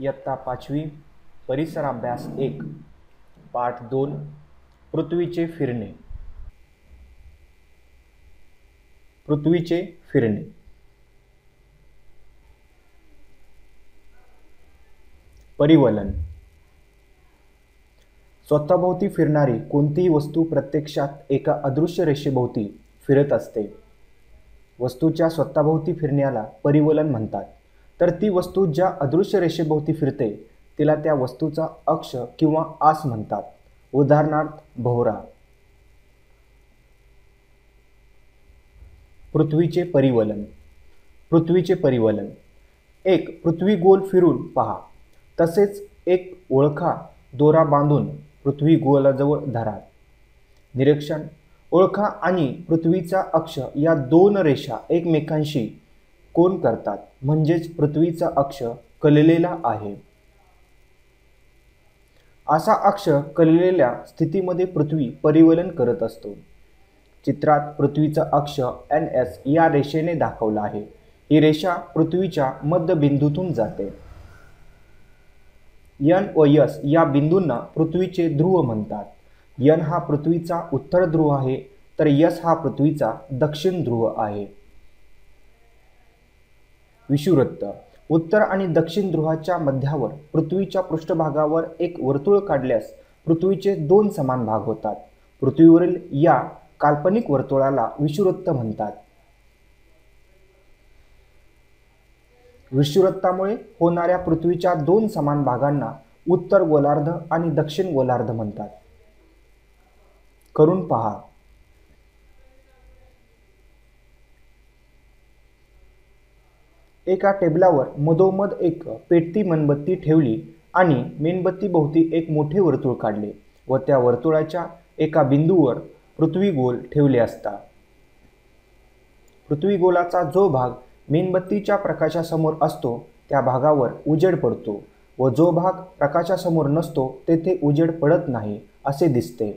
इयत्ता पाचवी परिसर अभ्यास एक पाठ दोन पृथ्वीचे फिरणे. पृथ्वीचे फिरणे. परिवलन. स्वतःभोवती फिरणारी कोणतीही वस्तू प्रत्यक्षात एका अदृश्य रेषेभोवती फिरत असते. वस्तूच्या स्वतःभोवती फिरण्याला परिवलन म्हणतात. तर ती वस्तू ज्या अदृश्य रेषेभोवती फिरते तिला त्या वस्तूचा अक्ष किंवा आस म्हणतात. उदाहरणार्थ भोवरा. पृथ्वीचे परिवलन. पृथ्वीचे परिवलन. एक पृथ्वी गोल फिरून पहा. तसेच एक ओळखा दोरा बांधून पृथ्वी गोलाजवळ धरा. निरीक्षण. ओळखा आणि पृथ्वीचा अक्ष या दोन रेषा एकमेकांशी कोण करतात? म्हणजेच पृथ्वीचा अक्ष कललेला आहे. असा अक्ष कललेल्या स्थितीमध्ये पृथ्वी परिवलन करत असतो. चित्रात पृथ्वीचा अक्ष एन एस या रेषेने दाखवला आहे. ही रेषा पृथ्वीच्या मध्यबिंदूतून जाते. यन व यस या बिंदूंना पृथ्वीचे ध्रुव म्हणतात. यन हा पृथ्वीचा उत्तर ध्रुव आहे तर यस हा पृथ्वीचा दक्षिण ध्रुव आहे. विषुवृत्त उत्तर आणि दक्षिण ध्रुवाच्या मध्यावर पृथ्वीच्या पृष्ठभागावर एक वर्तुळ काढल्यास पृथ्वीचे दोन समान भाग होतात. पृथ्वीवरील या काल्पनिक वर्तुळाला विषुवृत्त म्हणतात. विषुवृत्तामुळे होणाऱ्या पृथ्वीच्या दोन समान भागांना उत्तर गोलार्ध आणि दक्षिण गोलार्ध म्हणतात. करून पहा. एका टेबलावर मधोमध एक पेटती मेणबत्ती ठेवली आणि मेणबत्तीभोवती एक मोठे वर्तुळ काढले व त्या वर्तुळाच्या एका बिंदूवर पृथ्वीगोल ठेवले असता. पृथ्वीगोलाचा जो भाग मेणबत्तीच्या प्रकाशासमोर असतो त्या भागावर उजेड पडतो व जो भाग प्रकाशासमोर नसतो तेथे उजेड पडत नाही असे दिसते.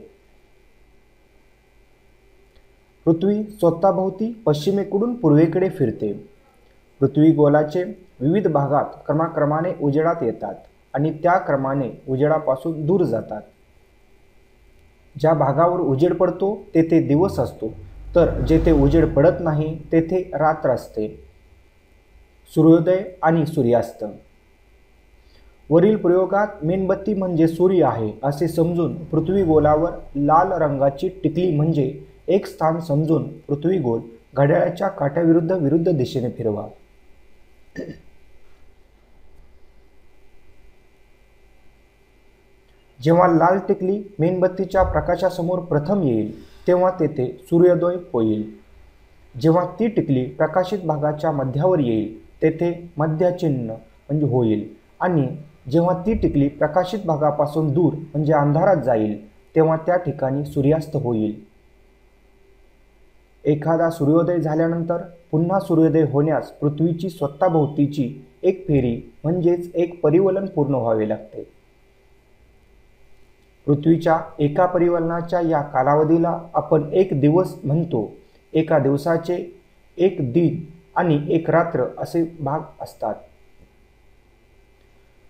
पृथ्वी स्वतःभोवती पश्चिमेकडून पूर्वेकडे फिरते. पृथ्वी गोलाचे विविध भागात क्रमाक्रमाने उजेडात येतात आणि त्या क्रमाने उजेडापासून दूर जातात. ज्या भागावर उजेड पडतो तेथे दिवस असतो. तर जेथे उजेड पडत नाही तेथे रात्र असते. सूर्योदय आणि सूर्यास्त. वरील प्रयोगात मेणबत्ती म्हणजे सूर्य आहे असे समजून पृथ्वी गोलावर लाल रंगाची टिकली म्हणजे एक स्थान समजून पृथ्वी गोल घड्याळाच्या काट्याविरुद्ध विरुद्ध दिशेने फिरवा. जेव्हा लाल टिकली मेणबत्तीच्या प्रकाशासमोर प्रथम येईल तेव्हा तेथे सूर्योदय होईल. जेव्हा ती टिकली प्रकाशित भागाच्या मध्यावर येईल तेथे मध्यचिन्ह म्हणजे होईल. आणि जेव्हा ती टिकली प्रकाशित भागापासून दूर म्हणजे अंधारात जाईल तेव्हा त्या ठिकाणी सूर्यास्त होईल. एखादा सूर्योदय झाल्यानंतर पुन्हा सूर्योदय होण्यास पृथ्वीची स्वतःभोवतीची एक फेरी म्हणजेच एक परिवलन पूर्ण व्हावे लागते. पृथ्वीच्या एका परिवलनाच्या या कालावधीला आपण एक दिवस म्हणतो. एका दिवसाचे एक दिन आणि एक रात्र असे भाग असतात.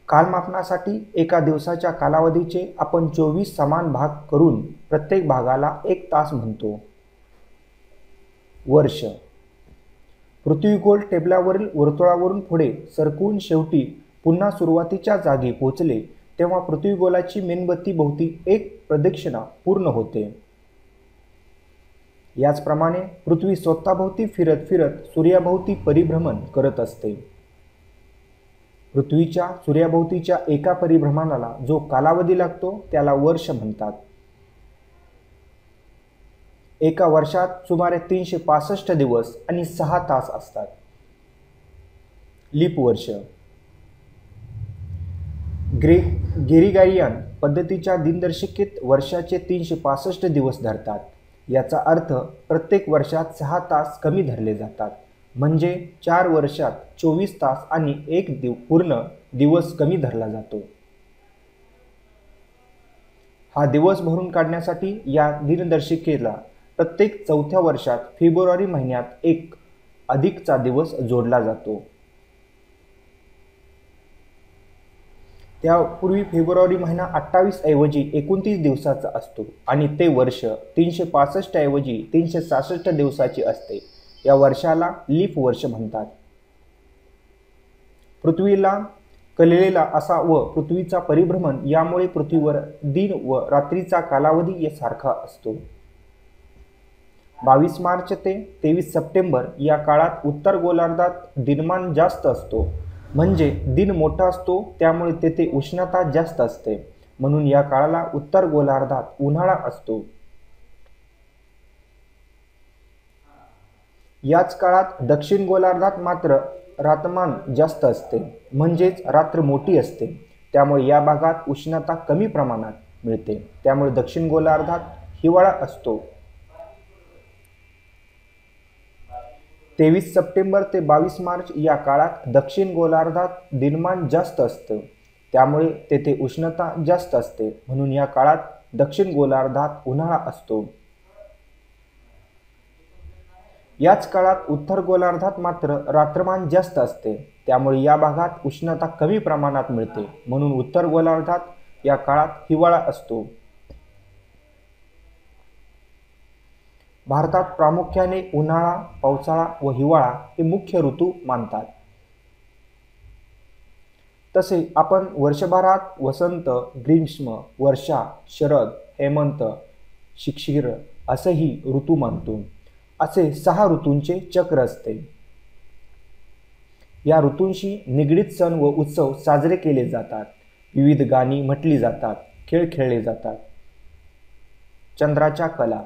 कालमापनासाठी एका दिवसाच्या कालावधीचे आपण चोवीस समान भाग करून प्रत्येक भागाला एक तास म्हणतो. वर्ष. पृथ्वीगोल टेबलावरील वर्तुळावरून पुढे सरकून शेवटी पुन्हा सुरुवातीच्या जागी पोचले तेव्हा पृथ्वीगोलाची मेणबत्ती भोवती एक प्रदक्षिणा पूर्ण होते. याचप्रमाणे पृथ्वी स्वतःभोवती फिरत फिरत सूर्याभोवती परिभ्रमण करत असते. पृथ्वीच्या सूर्याभोवतीच्या एका परिभ्रमणाला जो कालावधी लागतो त्याला वर्ष म्हणतात. एका वर्षात सुमारे तीनशे पासष्ट दिवस आणि सहा तास असतात. लीप वर्ष. ग्रे गिरिगारियन पद्धतीच्या दिनदर्शिकेत वर्षाचे तीनशे पासष्ट दिवस धरतात. याचा अर्थ प्रत्येक वर्षात सहा तास कमी धरले जातात. म्हणजे चार वर्षात चोवीस तास आणि एक दिव पूर्ण दिवस कमी धरला जातो. हा दिवस भरून काढण्यासाठी या दिनदर्शिकेला प्रत्येक चौथ्या वर्षात फेब्रुवारी महिन्यात एक अधिकचा दिवस जोडला जातो. त्यापूर्वी फेब्रुवारी महिना अठ्ठावीस ऐवजी एकोणतीस दिवसाचा असतो आणि ते वर्ष तीनशे पासष्ट ऐवजी तीनशे सहासष्ट दिवसाची असते. या वर्षाला लीफ वर्ष म्हणतात. पृथ्वीला कललेला असा व पृथ्वीचा परिभ्रमण यामुळे पृथ्वीवर दिन व रात्रीचा कालावधी सारखा असतो. बावीस मार्च ते तेवीस सप्टेंबर या काळात उत्तर गोलार्धात दिनमान जास्त असतो. म्हणजे दिन मोठा असतो त्यामुळे तेथे उष्णता जास्त असते. म्हणून या काळाला उत्तर गोलार्धात उन्हाळा असतो. याच काळात दक्षिण गोलार्धात मात्र रातमान जास्त असते. म्हणजेच रात्र मोठी असते. त्यामुळे या भागात उष्णता कमी प्रमाणात मिळते. त्यामुळे दक्षिण गोलार्धात हिवाळा असतो. तेवीस सप्टेंबर ते बावीस मार्च या काळात दक्षिण गोलार्धात दिनमान जास्त असतं. त्यामुळे तेथे उष्णता जास्त असते. म्हणून या काळात दक्षिण गोलार्धात उन्हाळा असतो. याच काळात उत्तर गोलार्धात मात्र रात्रमान जास्त असते. त्यामुळे या भागात उष्णता कमी प्रमाणात मिळते. म्हणून उत्तर गोलार्धात या काळात हिवाळा असतो. भारतात प्रामुख्याने उन्हाळा पावसाळा व हिवाळा हे मुख्य ऋतू मानतात. तसे आपण वर्षभरात वसंत ग्रीष्म वर्षा शरद हेमंत शिक्षिर असेही ऋतू मानतो. असे सहा ऋतूंचे चक्र असते. या ऋतूंशी निगडीत सण व उत्सव साजरे केले जातात. विविध गाणी म्हटली जातात खेळ खेळले जातात. चंद्राच्या कला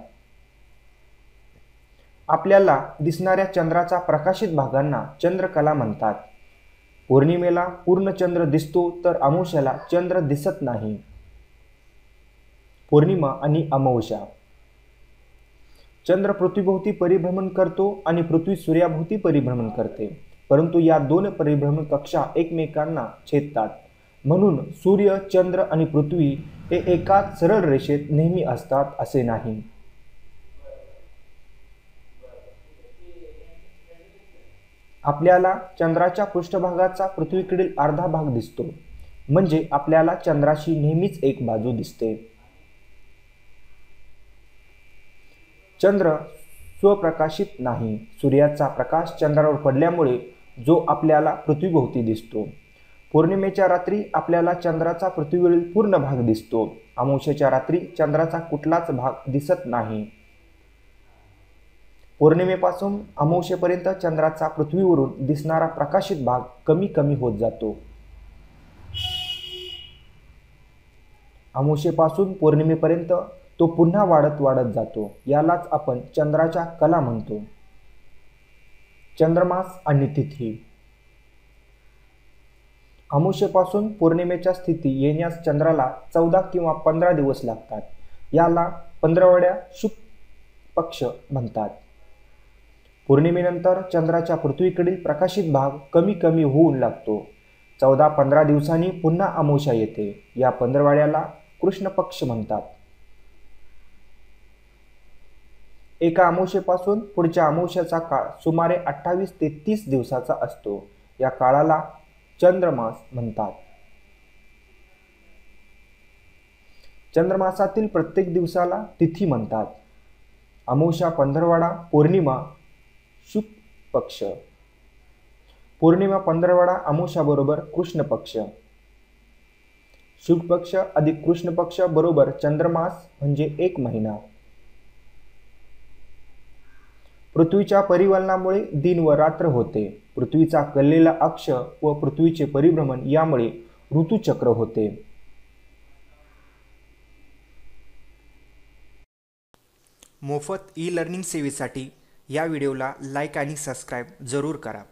आपल्याला दिसणाऱ्या चंद्राचा प्रकाशित भागांना चंद्रकला म्हणतात. पौर्णिमेला पूर्ण चंद्र दिसतो तर अमावश्याला चंद्र दिसत नाही. पौर्णिमा आणि अमावस्या. चंद्र पृथ्वीभोवती परिभ्रमण करतो आणि पृथ्वी सूर्याभोवती परिभ्रमण करते. परंतु या दोन परिभ्रमण कक्षा एकमेकांना छेदतात. म्हणून सूर्य चंद्र आणि पृथ्वी हे एकाच सरळ रेषेत नेहमी असतात असे नाही. आपल्याला चंद्राच्या पृष्ठभागाचा पृथ्वीकडील अर्धा भाग दिसतो. म्हणजे आपल्याला चंद्राशी नेहमीच एक बाजू दिसते. चंद्र स्वप्रकाशित नाही. सूर्याचा प्रकाश चंद्रावर पडल्यामुळे जो आपल्याला पृथ्वीभोवती दिसतो. पौर्णिमेच्या रात्री आपल्याला चंद्राचा पृथ्वीवरील पूर्ण भाग दिसतो. अमावस्याच्या रात्री चंद्राचा कुठलाच भाग दिसत नाही. पौर्णिमेपासून अमावशेपर्यंत चंद्राचा पृथ्वीवरून दिसणारा प्रकाशित भाग कमी कमी होत जातो. अमावशेपासून पौर्णिमेपर्यंत तो पुन्हा वाढत वाढत जातो. यालाच आपण चंद्राच्या कला म्हणतो. चंद्रमास आणि तिथी. अमावस्येपासून पौर्णिमेच्या स्थिती येण्यास चंद्राला चौदा किंवा पंधरा दिवस लागतात. याला पंधरवड्या शुक पक्ष म्हणतात. पौर्णिमेनंतर चंद्राच्या पृथ्वीकडील प्रकाशित भाग कमी कमी होऊन लागतो. चौदा पंधरा दिवसांनी पुन्हा अमावस्या येते. या पंधरवाड्याला कृष्ण पक्ष म्हणतात. एका अमावस्येपासून पुढच्या अमावश्याचा काळ सुमारे अठ्ठावीस ते तीस दिवसाचा असतो. या काळाला चंद्रमास म्हणतात. चंद्रमासातील प्रत्येक दिवसाला तिथी म्हणतात. अमावस्या पंधरवाडा पौर्णिमा शुक पक्ष. पौर्णिमा पंधरवाडा अमुषाबरोबर कृष्ण पक्ष. शुक पक्ष अधिक कृष्ण पक्ष बरोबर चंद्रमास म्हणजे एक महिना. पृथ्वीच्या परिवलनामुळे दिन व रात्र होते. पृथ्वीचा कललेला अक्ष व पृथ्वीचे परिभ्रमण यामुळे ऋतुचक्र होते. मोफत ई लर्निंग सेवेसाठी या व्हिडिओला लाईक आणि सबस्क्राईब जरूर करा.